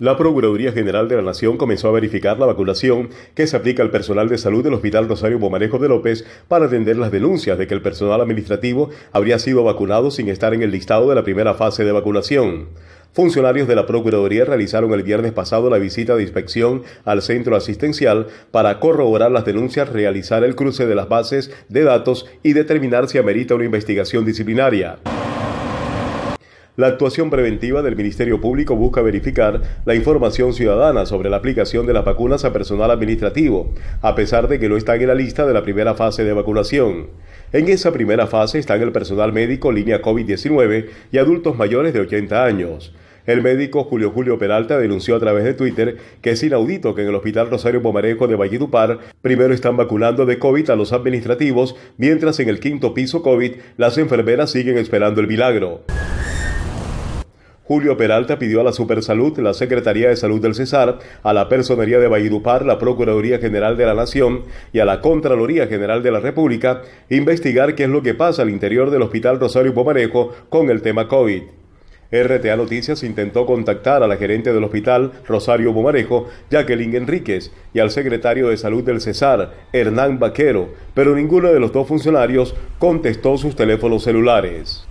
La Procuraduría General de la Nación comenzó a verificar la vacunación que se aplica al personal de salud del Hospital Rosario Bomarejo de López para atender las denuncias de que el personal administrativo habría sido vacunado sin estar en el listado de la primera fase de vacunación. Funcionarios de la Procuraduría realizaron el viernes pasado la visita de inspección al centro asistencial para corroborar las denuncias, realizar el cruce de las bases de datos y determinar si amerita una investigación disciplinaria. La actuación preventiva del Ministerio Público busca verificar la información ciudadana sobre la aplicación de las vacunas a personal administrativo, a pesar de que no están en la lista de la primera fase de vacunación. En esa primera fase están el personal médico línea COVID-19 y adultos mayores de 80 años. El médico Julio Julio Peralta denunció a través de Twitter que es inaudito que en el Hospital Rosario Pomarejo de Valledupar primero están vacunando de COVID a los administrativos, mientras en el quinto piso COVID las enfermeras siguen esperando el milagro. Julio Peralta pidió a la Supersalud, la Secretaría de Salud del Cesar, a la Personería de Valledupar, la Procuraduría General de la Nación y a la Contraloría General de la República investigar qué es lo que pasa al interior del Hospital Rosario Pomarejo con el tema COVID. RTA Noticias intentó contactar a la gerente del hospital, Rosario Pomarejo, Jacqueline Enríquez, y al secretario de salud del Cesar, Hernán Vaquero, pero ninguno de los dos funcionarios contestó sus teléfonos celulares.